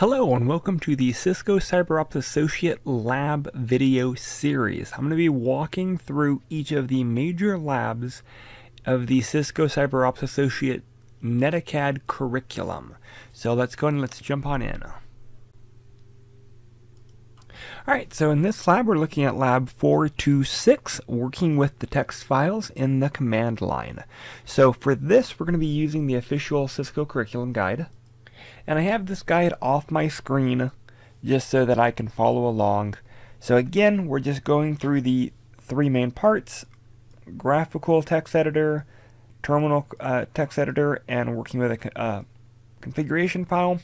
Hello and welcome to the Cisco CyberOps Associate Lab video series. I'm going to be walking through each of the major labs of the Cisco CyberOps Associate Netacad curriculum. So let's go and let's jump on in. Alright, so in this lab we're looking at lab 426, working with the text files in the command line. So for this we're going to be using the official Cisco curriculum guide. And I have this guide off my screen just so that I can follow along. So again, we're just going through the three main parts, graphical text editor, terminal uh, text editor, and working with a uh, configuration file.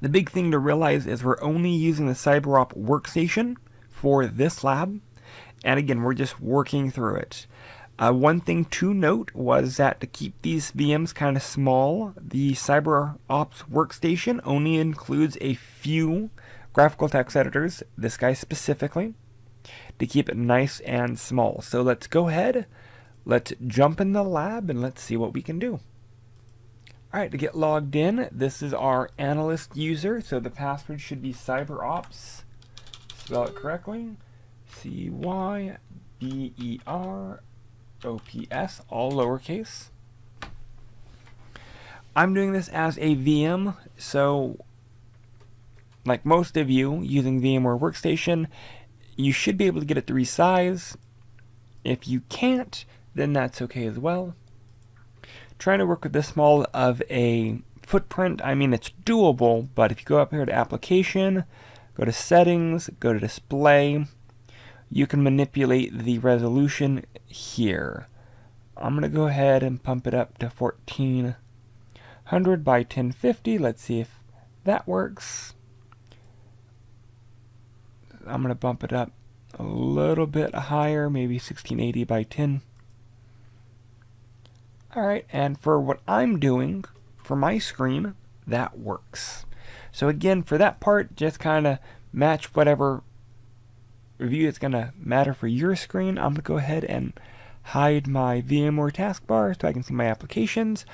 The big thing to realize is we're only using the CyberOp workstation for this lab. And again, we're just working through it. Uh, one thing to note was that to keep these VMs kind of small, the CyberOps workstation only includes a few graphical text editors, this guy specifically, to keep it nice and small. So let's go ahead, let's jump in the lab and let's see what we can do. Alright, to get logged in, this is our analyst user, so the password should be CyberOps, spell it correctly, C-Y-B-E-R OPS, all lowercase. I'm doing this as a VM, so like most of you using VMware Workstation, you should be able to get it to resize. If you can't, then that's okay as well. Trying to work with this small of a footprint, I mean it's doable, but if you go up here to application, go to settings, go to display, you can manipulate the resolution here. I'm going to go ahead and pump it up to 1400 by 1050. Let's see if that works. I'm going to bump it up a little bit higher, maybe 1680 by 10. Alright, and for what I'm doing, for my screen, that works. So again, for that part, just kind of match whatever review that's going to matter for your screen, I'm going to go ahead and hide my VMware taskbar so I can see my applications.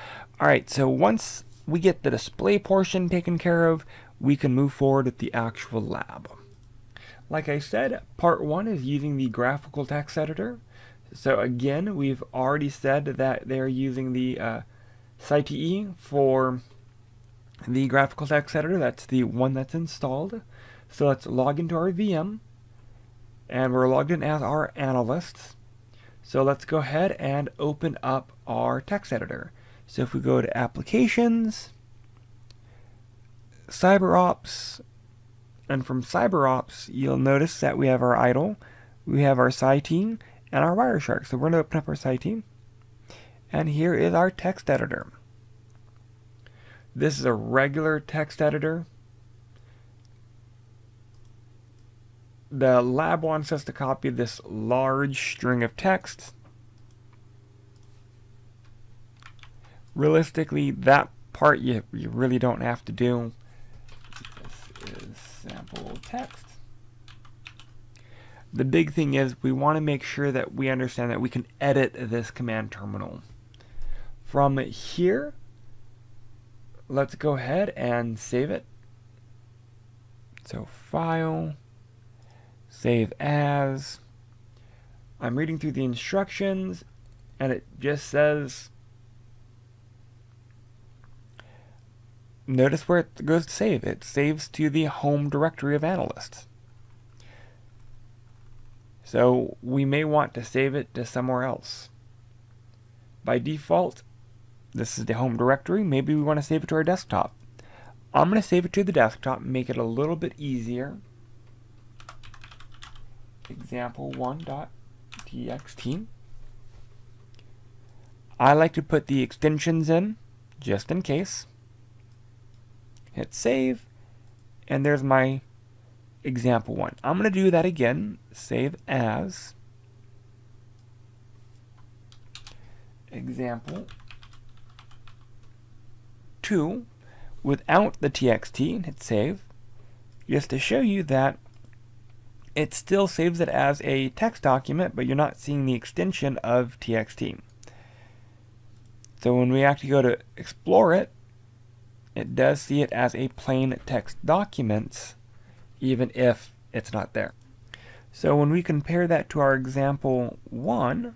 Alright, so once we get the display portion taken care of, we can move forward with the actual lab. Like I said, part one is using the graphical text editor. So again, we've already said that they're using the uh, SciTE for the graphical text editor. That's the one that's installed. So let's log into our VM and we're logged in as our analysts. So let's go ahead and open up our text editor. So if we go to applications, CyberOps, and from CyberOps, you'll notice that we have our idle, we have our SciTE, and our Wireshark. So we're going to open up our SciTE. And here is our text editor. This is a regular text editor. The lab wants us to copy this large string of text. Realistically, that part you, you really don't have to do. This is sample text. The big thing is we want to make sure that we understand that we can edit this command terminal. From here, let's go ahead and save it. So file, save as. I'm reading through the instructions and it just says notice where it goes to save. It saves to the home directory of analysts. So we may want to save it to somewhere else. By default, this is the home directory. Maybe we want to save it to our desktop. I'm going to save it to the desktop, make it a little bit easier example1.txt. I like to put the extensions in just in case. Hit save, and there's my example one. I'm going to do that again. Save as example 2 without the txt. Hit save just to show you that it still saves it as a text document, but you're not seeing the extension of txt. So when we actually go to explore it, it does see it as a plain text document, even if it's not there. So when we compare that to our example 1,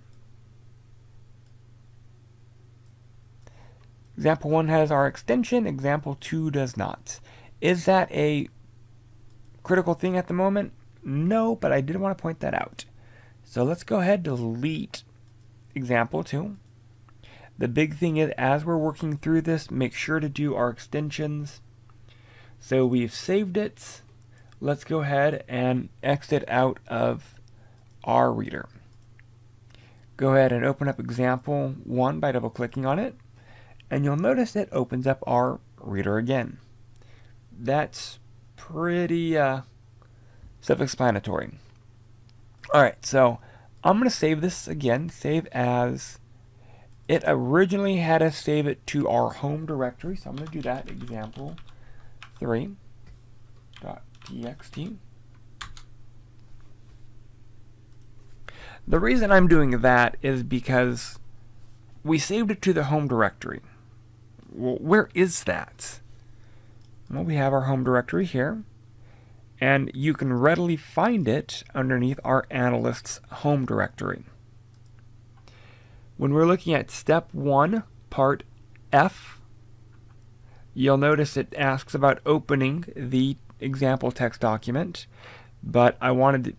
example 1 has our extension, example 2 does not. Is that a critical thing at the moment? No, but I did want to point that out. So let's go ahead delete example 2. The big thing is as we're working through this, make sure to do our extensions. So we've saved it. Let's go ahead and exit out of our reader. Go ahead and open up example 1 by double clicking on it. And you'll notice it opens up our reader again. That's pretty uh, self-explanatory. Alright, so I'm going to save this again, save as. It originally had us save it to our home directory, so I'm going to do that, example three. Dot 3.txt. The reason I'm doing that is because we saved it to the home directory. Well, where is that? Well, we have our home directory here and you can readily find it underneath our analyst's home directory. When we're looking at step 1, part F, you'll notice it asks about opening the example text document, but I wanted to,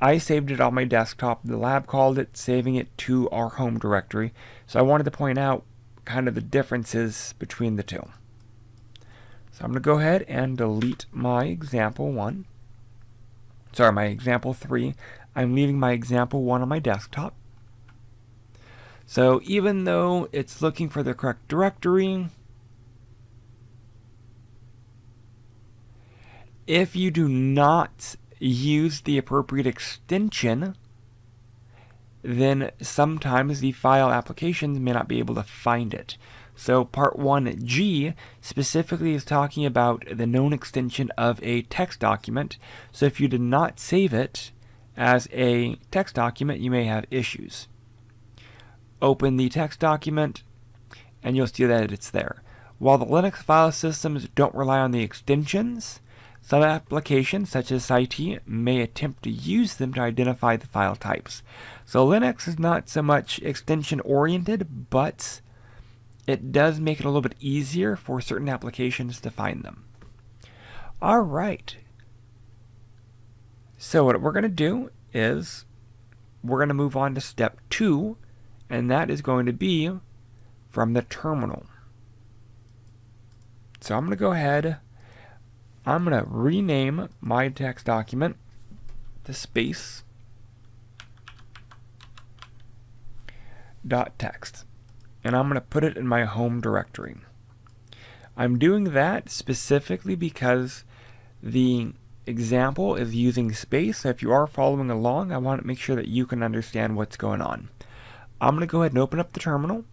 I saved it on my desktop. The lab called it saving it to our home directory, so I wanted to point out kind of the differences between the two. So I'm going to go ahead and delete my example 1. Sorry, my example 3. I'm leaving my example 1 on my desktop. So even though it's looking for the correct directory, if you do not use the appropriate extension, then sometimes the file applications may not be able to find it. So part 1G specifically is talking about the known extension of a text document. So if you did not save it as a text document, you may have issues. Open the text document and you'll see that it's there. While the Linux file systems don't rely on the extensions, some applications, such as SciTE, may attempt to use them to identify the file types. So Linux is not so much extension oriented, but it does make it a little bit easier for certain applications to find them. All right. So what we're going to do is we're going to move on to step two, and that is going to be from the terminal. So I'm going to go ahead, I'm going to rename my text document to space dot text and I'm going to put it in my home directory. I'm doing that specifically because the example is using space. So if you are following along, I want to make sure that you can understand what's going on. I'm going to go ahead and open up the terminal.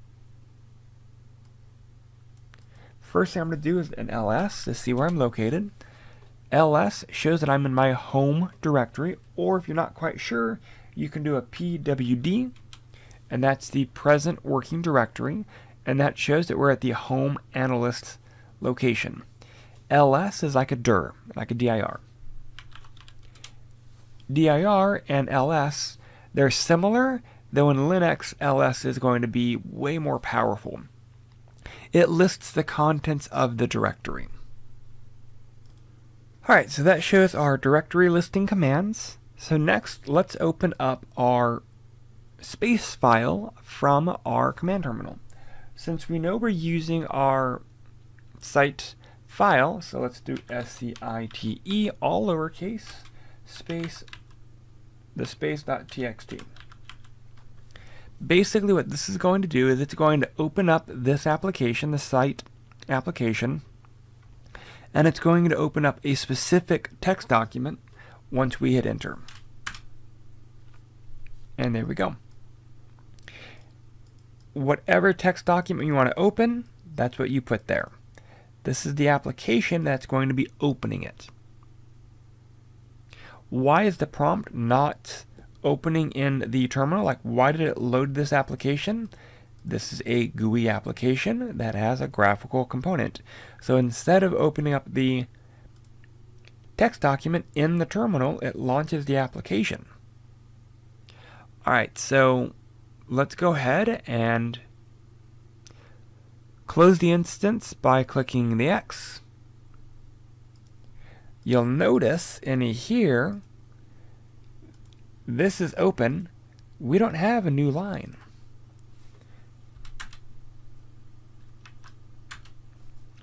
First thing I'm going to do is an ls to see where I'm located. ls shows that I'm in my home directory, or if you're not quite sure, you can do a pwd and that's the present working directory, and that shows that we're at the home analyst location. ls is like a dir, like a dir. dir and ls, they're similar, though in Linux, ls is going to be way more powerful. It lists the contents of the directory. Alright, so that shows our directory listing commands. So next, let's open up our space file from our command terminal. Since we know we're using our SciTE file, so let's do S-C-I-T-E, all lowercase, space, the space.txt. Basically what this is going to do is it's going to open up this application, the SciTE application, and it's going to open up a specific text document once we hit enter. And there we go whatever text document you want to open, that's what you put there. This is the application that's going to be opening it. Why is the prompt not opening in the terminal? Like, why did it load this application? this is a GUI application that has a graphical component. So instead of opening up the text document in the terminal, it launches the application. Alright, so let's go ahead and close the instance by clicking the X. You'll notice in here, this is open. We don't have a new line.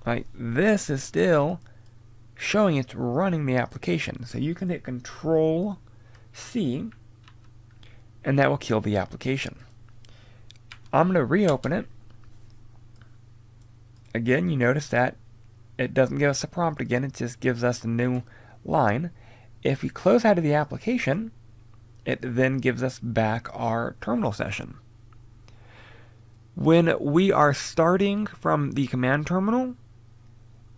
Like this is still showing it's running the application. So you can hit Control C and that will kill the application. I'm going to reopen it. Again, you notice that it doesn't give us a prompt again, it just gives us a new line. If we close out of the application, it then gives us back our terminal session. When we are starting from the command terminal,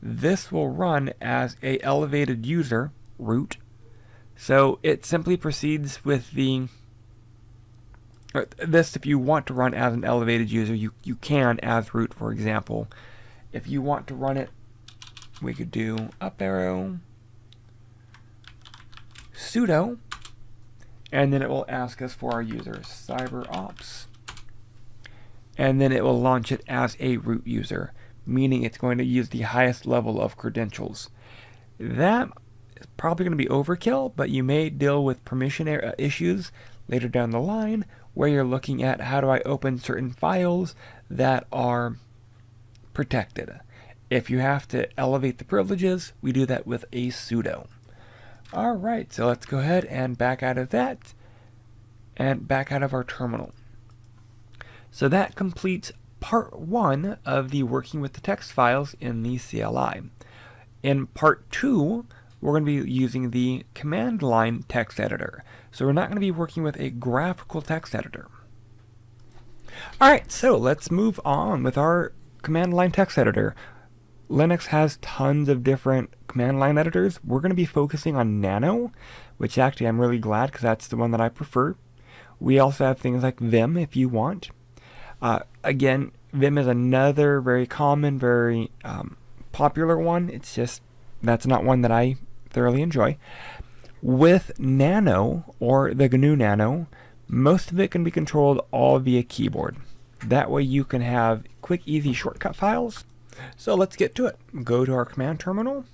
this will run as a elevated user root. So it simply proceeds with the this if you want to run as an elevated user, you, you can as root, for example. If you want to run it, we could do up arrow sudo, and then it will ask us for our user, cyberops. And then it will launch it as a root user meaning it's going to use the highest level of credentials. That is probably going to be overkill, but you may deal with permission er, issues later down the line where you're looking at how do I open certain files that are protected. If you have to elevate the privileges, we do that with a sudo. Alright, so let's go ahead and back out of that and back out of our terminal. So that completes part one of the working with the text files in the CLI. In part two, we're going to be using the command line text editor. So we're not going to be working with a graphical text editor. Alright, so let's move on with our command line text editor. Linux has tons of different command line editors. We're going to be focusing on Nano, which actually I'm really glad because that's the one that I prefer. We also have things like Vim if you want. Uh, again, Vim is another very common, very um, popular one. It's just that's not one that I thoroughly enjoy. With Nano or the GNU Nano, most of it can be controlled all via keyboard. That way you can have quick, easy shortcut files. So let's get to it. Go to our command terminal.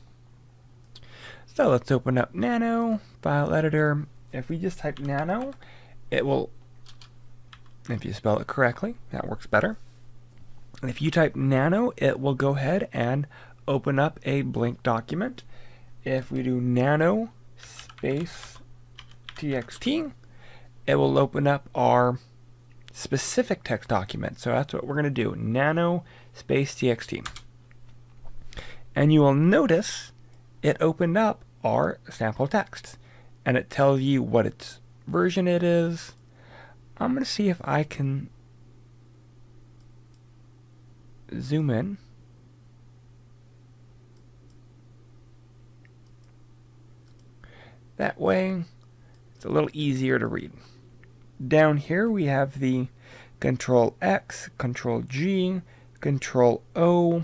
So let's open up Nano, file editor. If we just type Nano, it will if you spell it correctly, that works better. If you type nano, it will go ahead and open up a blank document. If we do nano space txt, it will open up our specific text document. So that's what we're going to do, nano space txt. And you will notice it opened up our sample text. And it tells you what its version it is, I'm going to see if I can zoom in. That way, it's a little easier to read. Down here we have the Control X, Control G, Control O,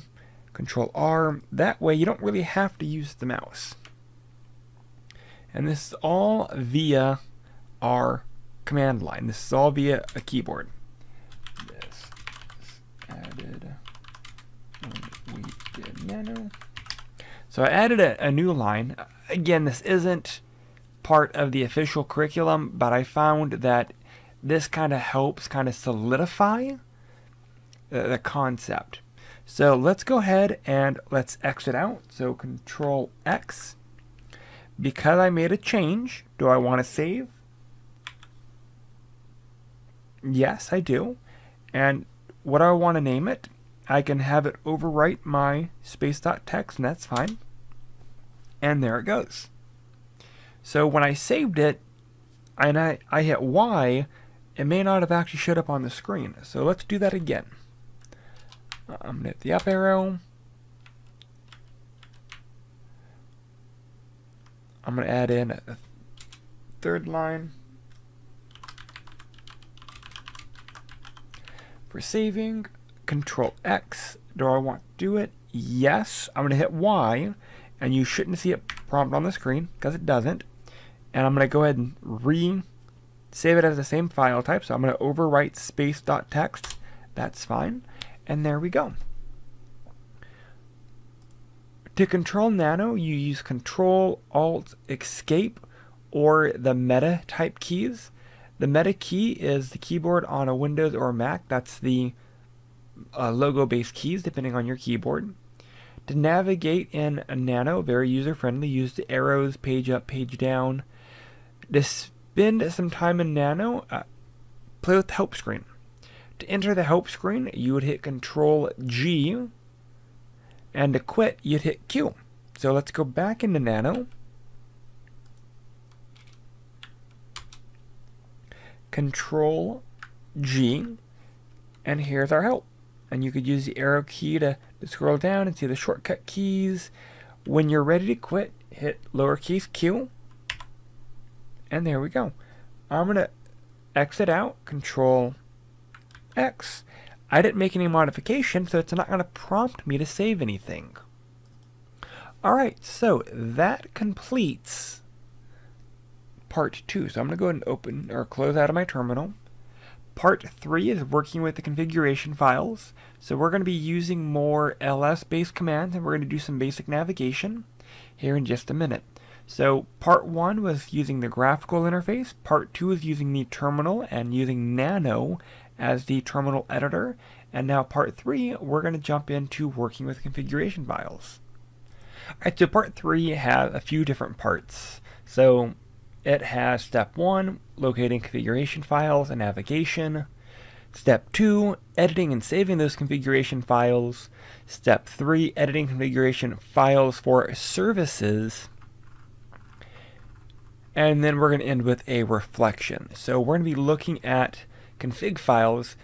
Control R. That way you don't really have to use the mouse. And this is all via our command line. This is all via a keyboard. This added we did nano. So I added a, a new line. Again, this isn't part of the official curriculum, but I found that this kind of helps kind of solidify the, the concept. So let's go ahead and let's exit out. So control X. Because I made a change, do I want to save? Yes, I do. And what do I want to name it, I can have it overwrite my space.txt, and that's fine. And there it goes. So when I saved it, and I, I hit Y, it may not have actually showed up on the screen. So let's do that again. Uh, I'm going to hit the up arrow. I'm going to add in a third line. for saving. Control X. Do I want to do it? Yes. I'm going to hit Y, and you shouldn't see it prompt on the screen because it doesn't. And I'm going to go ahead and re save it as the same file type. So I'm going to overwrite space.txt. That's fine. And there we go. To control Nano, you use Control Alt Escape or the Meta type keys. The Meta key is the keyboard on a Windows or a Mac. That's the uh, logo-based keys, depending on your keyboard. To navigate in Nano, very user-friendly, use the arrows, page up, page down. To spend some time in Nano, uh, play with the help screen. To enter the help screen, you would hit Control G and to quit, you'd hit Q. So let's go back into Nano. Control G, and here's our help. And you could use the arrow key to, to scroll down and see the shortcut keys. When you're ready to quit, hit lowercase q, and there we go. I'm going to exit out, Control X, I didn't make any modification, so it's not going to prompt me to save anything. Alright, so that completes part 2. So I'm going to go ahead and open or close out of my terminal. Part 3 is working with the configuration files. So we're going to be using more ls-based commands and we're going to do some basic navigation here in just a minute. So part 1 was using the graphical interface, part 2 is using the terminal and using Nano as the terminal editor. And now part three, we're going to jump into working with configuration files. Alright, so part three has a few different parts. So it has step one, locating configuration files and navigation. Step two, editing and saving those configuration files. Step three, editing configuration files for services. And then we're going to end with a reflection. So we're going to be looking at config files.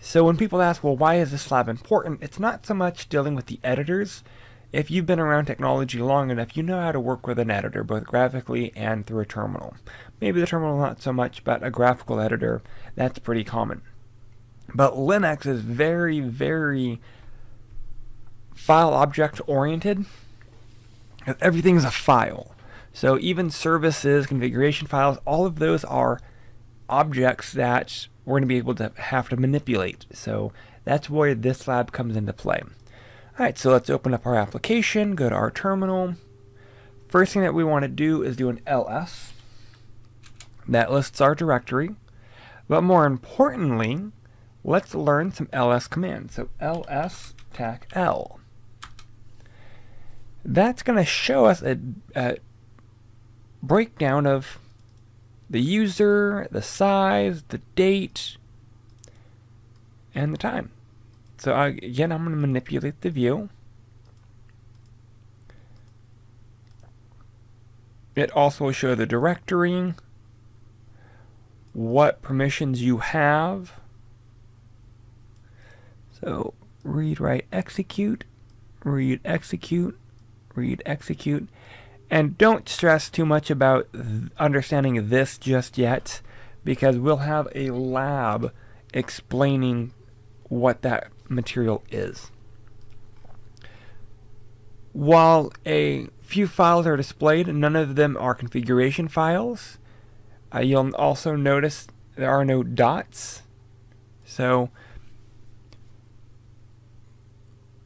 So when people ask, well, why is this lab important? It's not so much dealing with the editors. If you've been around technology long enough, you know how to work with an editor, both graphically and through a terminal. Maybe the terminal not so much, but a graphical editor, that's pretty common. But Linux is very, very file object oriented. Everything's a file. So even services, configuration files, all of those are objects that we're going to be able to have to manipulate. So that's where this lab comes into play. Alright, so let's open up our application, go to our terminal. First thing that we want to do is do an ls. That lists our directory. But more importantly, let's learn some ls commands. So ls tac l. That's going to show us a, a breakdown of the user, the size, the date, and the time. So again, I'm going to manipulate the view. It also show the directory, what permissions you have. So read, write, execute, read, execute, read, execute. And don't stress too much about understanding this just yet, because we'll have a lab explaining what that material is. While a few files are displayed, none of them are configuration files. Uh, you'll also notice there are no dots. So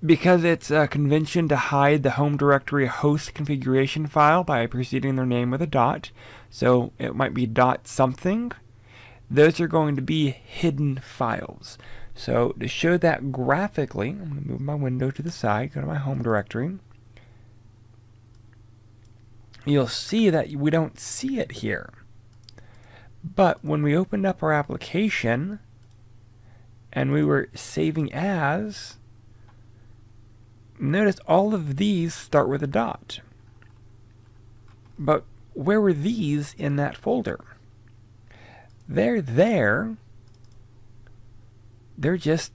because it's a convention to hide the home directory host configuration file by preceding their name with a dot, so it might be dot something, those are going to be hidden files. So to show that graphically, I'm going to move my window to the side, go to my home directory. You'll see that we don't see it here. But when we opened up our application and we were saving as, Notice all of these start with a dot. But where were these in that folder? They're there. They're just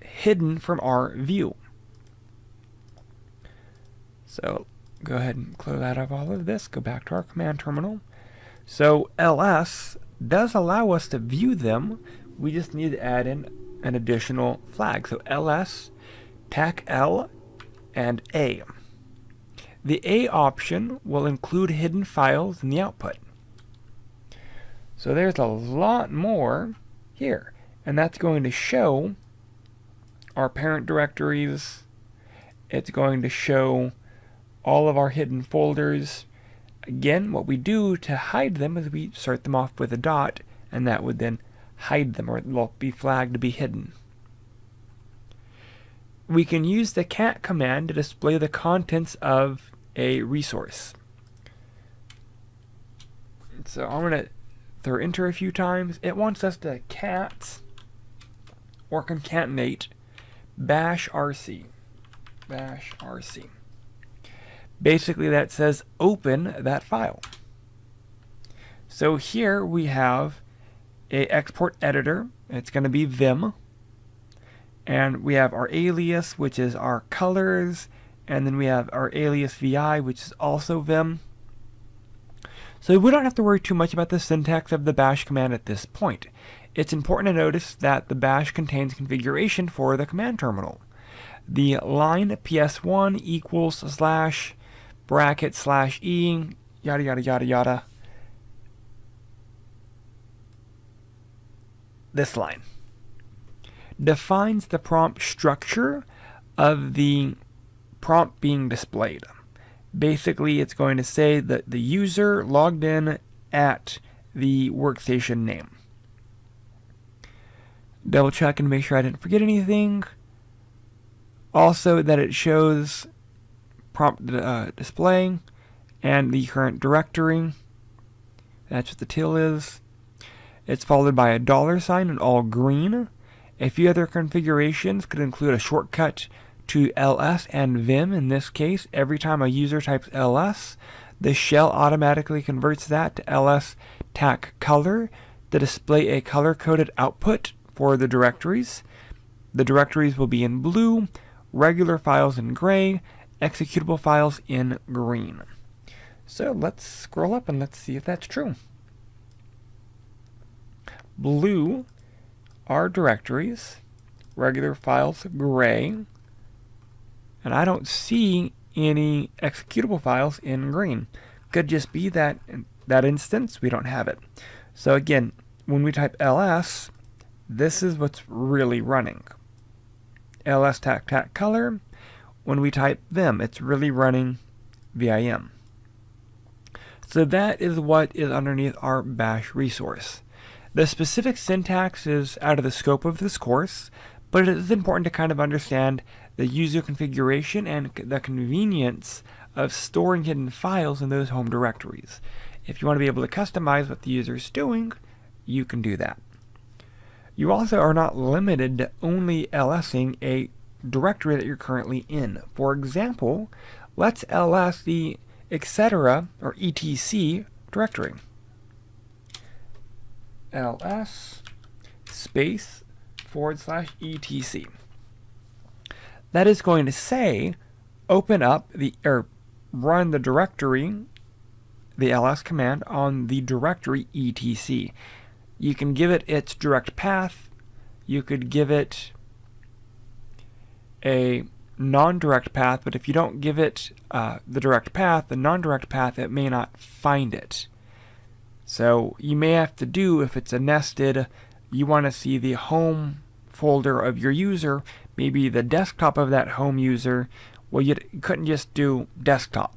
hidden from our view. So go ahead and close out of all of this. Go back to our command terminal. So ls does allow us to view them. We just need to add in an additional flag. So ls, tac l, and a. The A option will include hidden files in the output. So there's a lot more here. And that's going to show our parent directories. It's going to show all of our hidden folders. Again, what we do to hide them is we start them off with a dot, and that would then hide them, or they'll be flagged to be hidden. We can use the cat command to display the contents of a resource. So I'm going to throw enter a few times. It wants us to cat or concatenate bash rc. Bash rc. Basically that says open that file. So here we have a export editor. It's going to be Vim. And we have our alias, which is our colors, and then we have our alias VI, which is also Vim. So we don't have to worry too much about the syntax of the bash command at this point. It's important to notice that the bash contains configuration for the command terminal. The line ps1 equals slash bracket slash e yada yada yada yada. This line defines the prompt structure of the prompt being displayed. Basically, it's going to say that the user logged in at the workstation name. Double check and make sure I didn't forget anything. Also, that it shows prompt uh, displaying and the current directory. That's what the till is. It's followed by a dollar sign in all green. A few other configurations could include a shortcut to ls and vim. In this case, every time a user types ls, the shell automatically converts that to ls tac color to display a color-coded output for the directories. The directories will be in blue, regular files in gray, executable files in green. So let's scroll up and let's see if that's true. Blue are directories, regular files gray, and I don't see any executable files in green. Could just be that in that instance we don't have it. So again, when we type ls, this is what's really running. ls tac tac color. When we type vim, it's really running vim. So that is what is underneath our bash resource. The specific syntax is out of the scope of this course, but it is important to kind of understand the user configuration and the convenience of storing hidden files in those home directories. If you want to be able to customize what the user is doing, you can do that. You also are not limited to only LSing a directory that you're currently in. For example, let's ls the etc or etc directory. Ls space forward slash etc. That is going to say open up the or run the directory, the ls command on the directory etc. You can give it its direct path. You could give it a non-direct path, but if you don't give it uh, the direct path, the non-direct path, it may not find it. So you may have to do, if it's a nested, you want to see the home folder of your user, maybe the desktop of that home user, well, you couldn't just do desktop.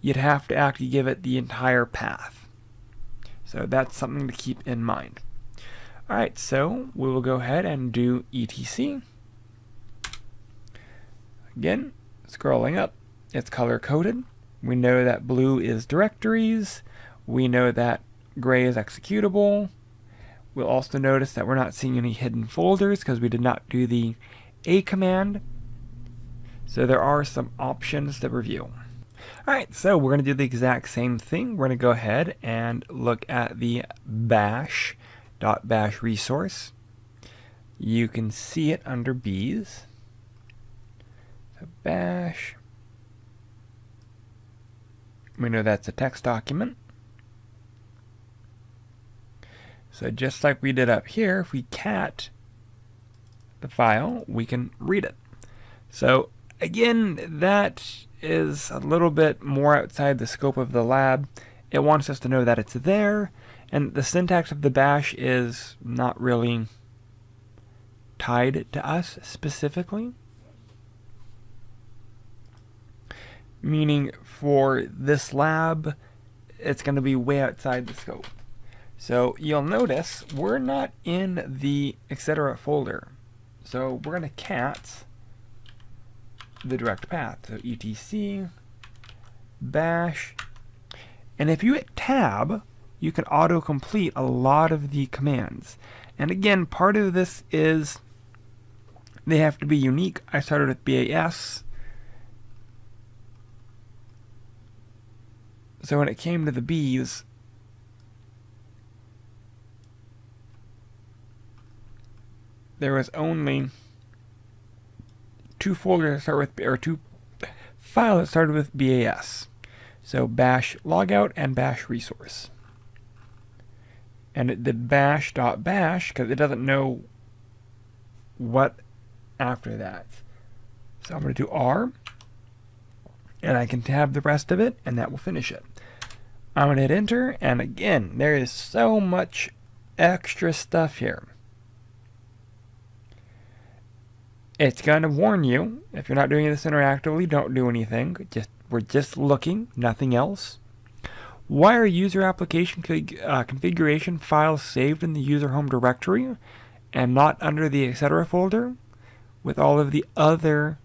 You'd have to actually give it the entire path. So that's something to keep in mind. Alright, so we will go ahead and do etc. Again, scrolling up, it's color coded. We know that blue is directories. We know that gray is executable. We'll also notice that we're not seeing any hidden folders because we did not do the A command. So there are some options to review. Alright, so we're going to do the exact same thing. We're going to go ahead and look at the bash .bash resource. You can see it under bees. So bash. We know that's a text document. So just like we did up here, if we cat the file, we can read it. So again, that is a little bit more outside the scope of the lab. It wants us to know that it's there, and the syntax of the bash is not really tied to us specifically. Meaning for this lab, it's going to be way outside the scope. So you'll notice we're not in the etc folder. So we're going to cat the direct path. So etc bash. And if you hit tab, you can auto-complete a lot of the commands. And again, part of this is they have to be unique. I started with BAS. So when it came to the B's, there was only two folders that start with, or two files that started with BAS. So bash logout and bash resource. And it did bash dot bash because it doesn't know what after that. So I'm going to do R, and I can tab the rest of it, and that will finish it. I'm going to hit enter, and again, there is so much extra stuff here. It's going to warn you, if you're not doing this interactively, don't do anything. Just We're just looking, nothing else. Why are user application uh, configuration files saved in the user home directory and not under the etc folder with all of the other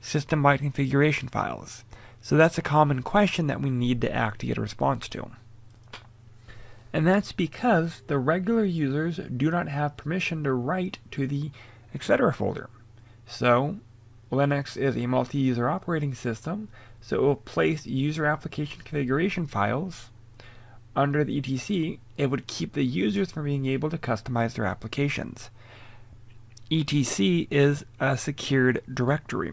system-wide configuration files? So that's a common question that we need to act to get a response to. And that's because the regular users do not have permission to write to the etc folder. So Linux is a multi-user operating system, so it will place user application configuration files under the etc. It would keep the users from being able to customize their applications. etc is a secured directory.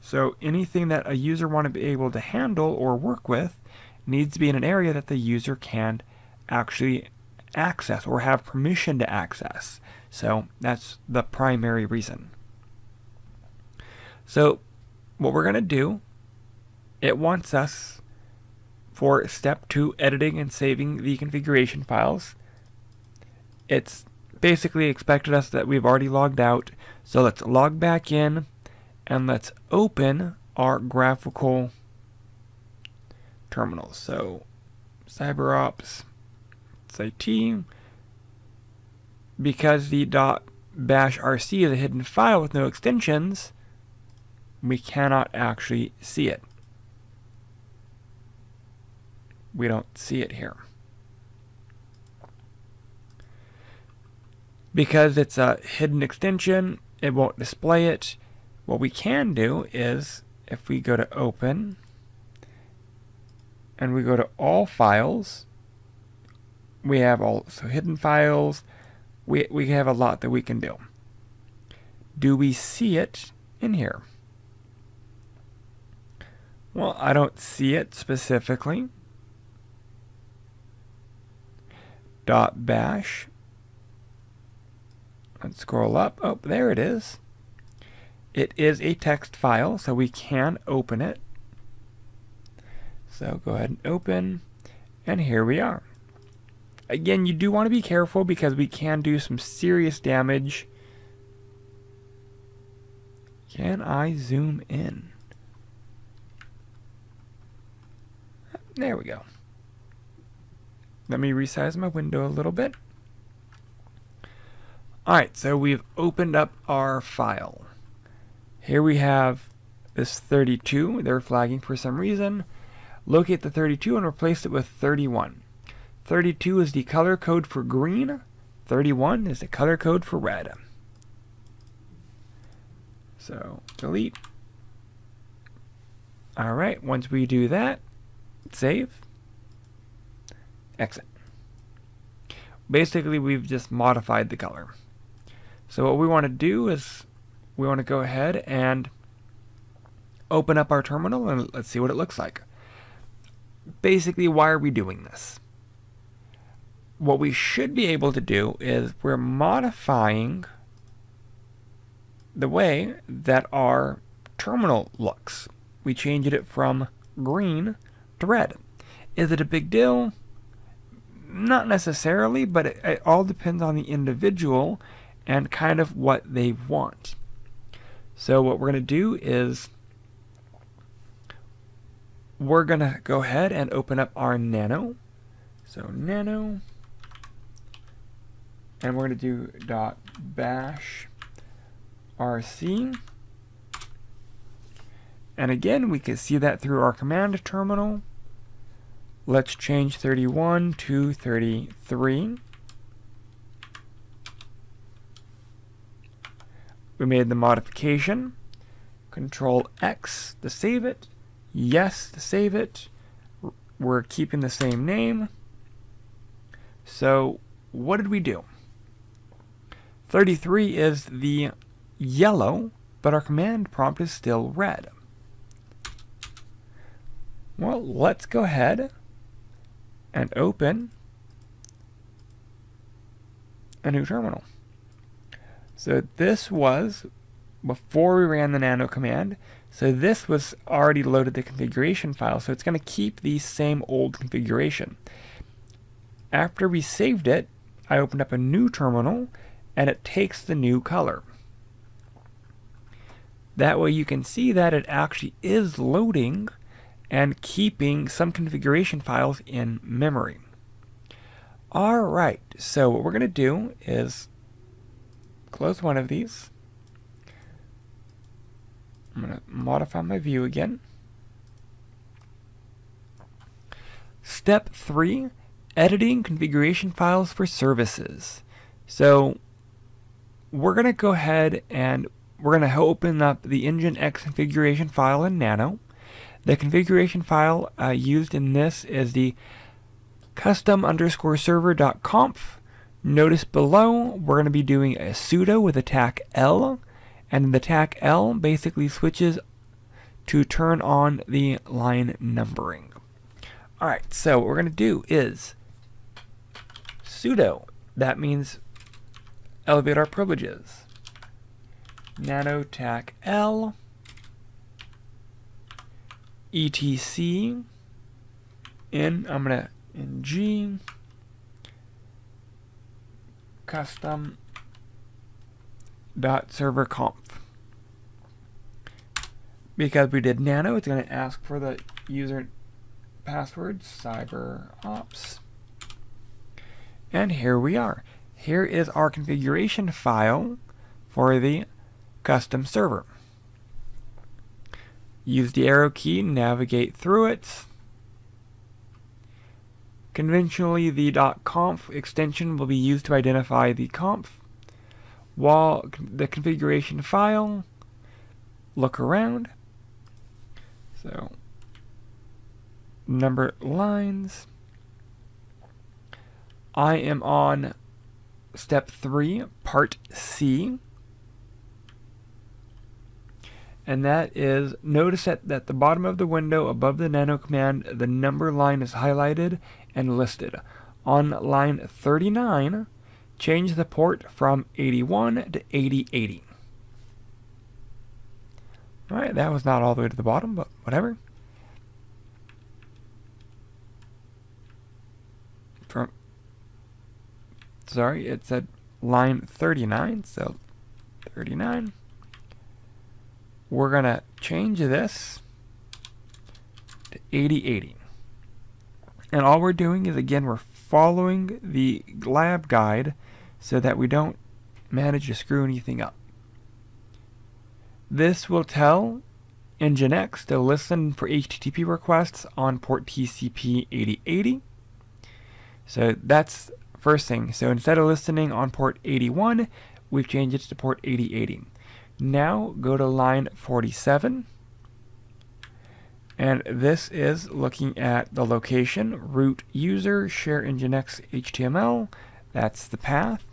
So anything that a user want to be able to handle or work with needs to be in an area that the user can actually access or have permission to access. So that's the primary reason. So what we're going to do, it wants us for step two, editing and saving the configuration files. It's basically expected us that we've already logged out. So let's log back in and let's open our graphical terminal. So CyberOps, IT, because the .bash rc is a hidden file with no extensions, we cannot actually see it. We don't see it here. Because it's a hidden extension, it won't display it. What we can do is, if we go to Open, and we go to All Files, we have all so hidden files. We, we have a lot that we can do. Do we see it in here? Well, I don't see it specifically. Dot bash. Let's scroll up. Oh, there it is. It is a text file, so we can open it. So go ahead and open, and here we are. Again, you do want to be careful because we can do some serious damage. Can I zoom in? There we go. Let me resize my window a little bit. Alright, so we've opened up our file. Here we have this 32. They're flagging for some reason. Locate the 32 and replace it with 31. 32 is the color code for green. 31 is the color code for red. So delete. Alright, once we do that, save, exit. Basically, we've just modified the color. So what we want to do is we want to go ahead and open up our terminal and let's see what it looks like. Basically, why are we doing this? What we should be able to do is we're modifying the way that our terminal looks. We changed it from green to red. Is it a big deal? Not necessarily, but it, it all depends on the individual and kind of what they want. So what we're going to do is we're going to go ahead and open up our nano. So nano, and we're going to do dot bash rc. And again, we can see that through our command terminal. Let's change 31 to 33. We made the modification. Control X to save it. Yes to save it. We're keeping the same name. So what did we do? 33 is the yellow, but our command prompt is still red. Well, let's go ahead and open a new terminal. So this was before we ran the nano command. So this was already loaded the configuration file, so it's going to keep the same old configuration. After we saved it, I opened up a new terminal and it takes the new color. That way you can see that it actually is loading and keeping some configuration files in memory. Alright, so what we're going to do is close one of these. I'm going to modify my view again. Step 3, editing configuration files for services. So we're going to go ahead and we're going to open up the Nginx configuration file in Nano. The configuration file uh, used in this is the custom underscore server.conf. Notice below we're going to be doing a sudo with attack L, and the attack L basically switches to turn on the line numbering. Alright, so what we're going to do is sudo. That means elevate our privileges. Nanotac L etc in I'm gonna in G custom dot server conf. Because we did nano it's going to ask for the user password cyber ops. And here we are. Here is our configuration file for the custom server. Use the arrow key, navigate through it. Conventionally, the .conf extension will be used to identify the conf. While the configuration file, look around. So, number lines. I am on step 3, part C. And that is, notice that at the bottom of the window above the nano command, the number line is highlighted and listed. On line 39, change the port from 81 to 8080. Alright, that was not all the way to the bottom, but whatever. From sorry, it said line 39, so 39. We're going to change this to 8080. And all we're doing is, again, we're following the lab guide so that we don't manage to screw anything up. This will tell Nginx to listen for HTTP requests on port TCP 8080. So that's First thing, so instead of listening on port 81, we've changed it to port 8080. Now go to line 47. And this is looking at the location, root user, share nginx HTML. That's the path.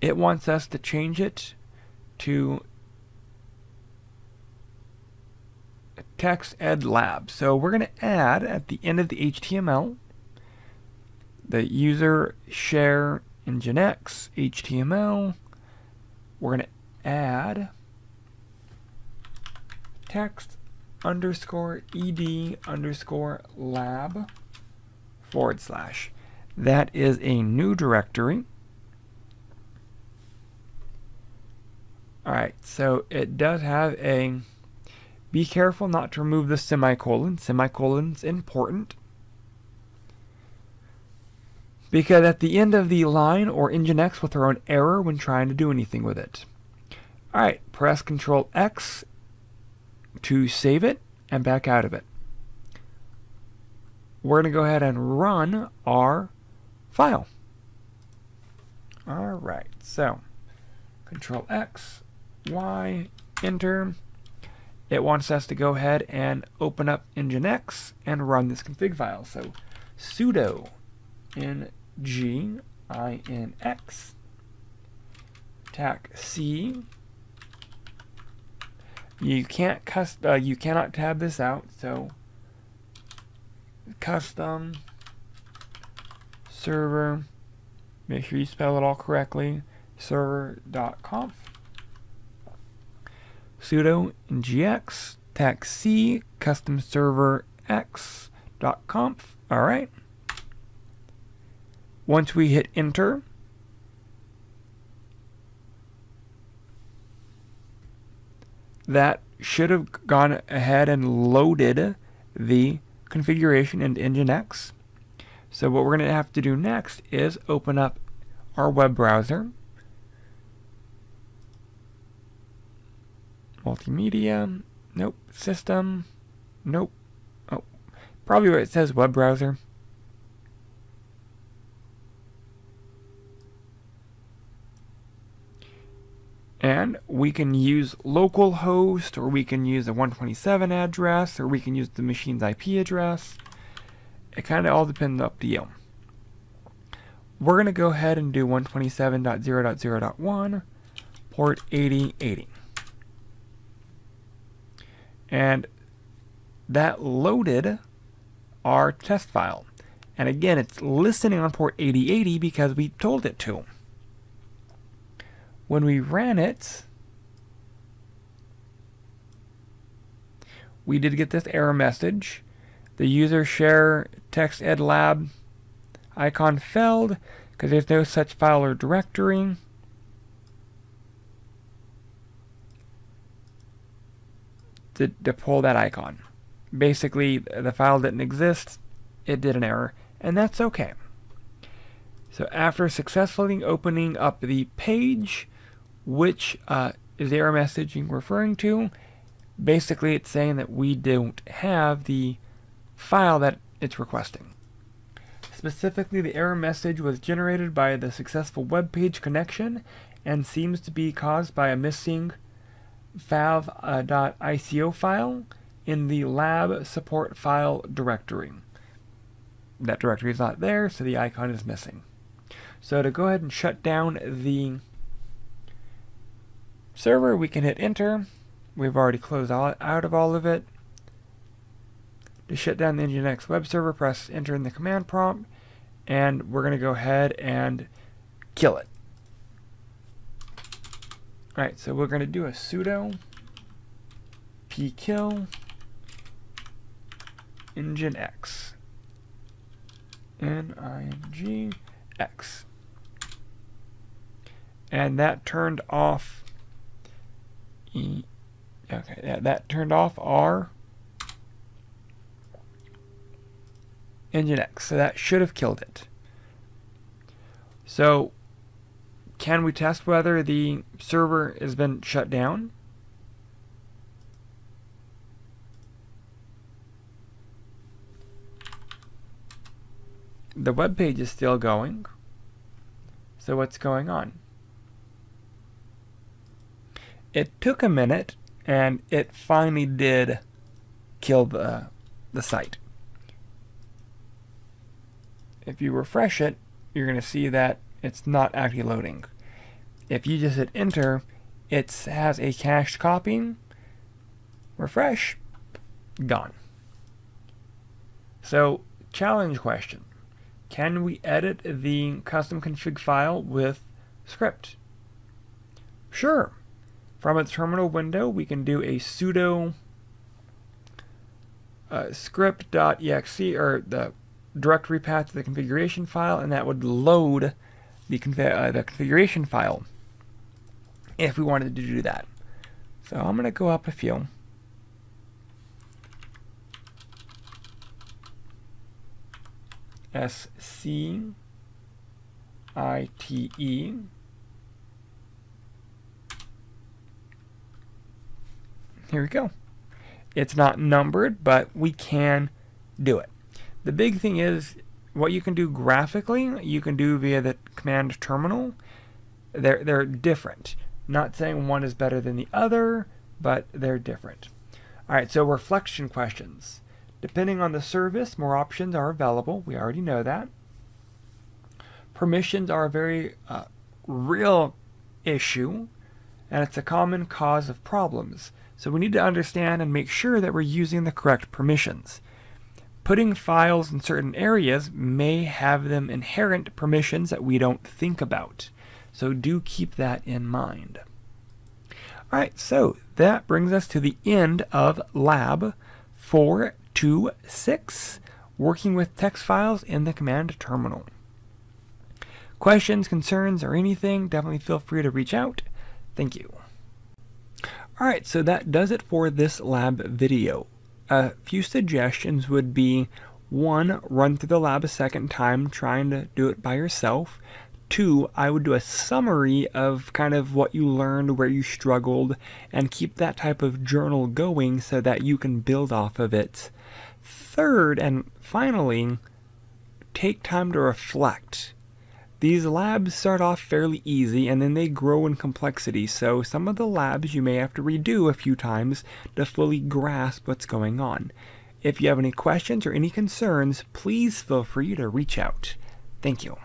It wants us to change it to text ed lab. So we're going to add at the end of the HTML the user share nginx HTML. We're going to add text underscore ed underscore lab forward slash. That is a new directory. Alright, so it does have a, be careful not to remove the semicolon. Semicolon's important. Because at the end of the line, or Nginx will throw an error when trying to do anything with it. Alright, press Control X to save it and back out of it. We're going to go ahead and run our file. Alright, so Control X, Y, enter. It wants us to go ahead and open up Nginx and run this config file. So sudo nginx tac c you can't cust uh, you cannot tab this out so custom server make sure you spell it all correctly server.conf sudo gx tac c custom server x.conf all right. Once we hit enter that should have gone ahead and loaded the configuration into Nginx. So what we're going to have to do next is open up our web browser, multimedia, nope, system, nope, oh, probably where it says web browser. And we can use localhost, or we can use a 127 address, or we can use the machine's IP address. It kind of all depends up to you. We're going to go ahead and do 127.0.0.1, port 8080. And that loaded our test file. And again, it's listening on port 8080 because we told it to when we ran it, we did get this error message. The user share text ed lab icon failed because there's no such file or directory. To, to pull that icon. Basically, the file didn't exist, it did an error, and that's okay. So after successfully opening up the page, which uh, is error messaging referring to? Basically, it's saying that we don't have the file that it's requesting. Specifically, the error message was generated by the successful web page connection and seems to be caused by a missing fav.ico file in the lab support file directory. That directory is not there, so the icon is missing. So to go ahead and shut down the server, we can hit enter. We've already closed all, out of all of it. To shut down the Nginx web server, press enter in the command prompt, and we're going to go ahead and kill it. Alright, so we're going to do a sudo pkill nginx. N-I-N-G-X. And that turned off Okay, that, that turned off our X. So that should have killed it. So can we test whether the server has been shut down? The web page is still going. So what's going on? It took a minute, and it finally did kill the, the site. If you refresh it, you're going to see that it's not actually loading. If you just hit enter, it has a cached copy. Refresh, gone. So, challenge question. Can we edit the custom config file with SciTE? Sure. From its terminal window, we can do a sudo uh, script.exe or the directory path to the configuration file, and that would load the, uh, the configuration file if we wanted to do that. So I'm going to go up a few. S C I T E Here we go. It's not numbered, but we can do it. The big thing is what you can do graphically, you can do via the command terminal. They're, they're different. Not saying one is better than the other, but they're different. All right, so reflection questions. Depending on the service, more options are available. We already know that. Permissions are a very uh, real issue, and it's a common cause of problems. So we need to understand and make sure that we're using the correct permissions. Putting files in certain areas may have them inherent permissions that we don't think about. So do keep that in mind. Alright, so that brings us to the end of Lab 426, working with text files in the command terminal. Questions, concerns, or anything, definitely feel free to reach out. Thank you. Alright, so that does it for this lab video. A few suggestions would be one, run through the lab a second time trying to do it by yourself. Two, I would do a summary of kind of what you learned, where you struggled, and keep that type of journal going so that you can build off of it. Third, and finally, take time to reflect. These labs start off fairly easy and then they grow in complexity, so some of the labs you may have to redo a few times to fully grasp what's going on. If you have any questions or any concerns, please feel free to reach out. Thank you.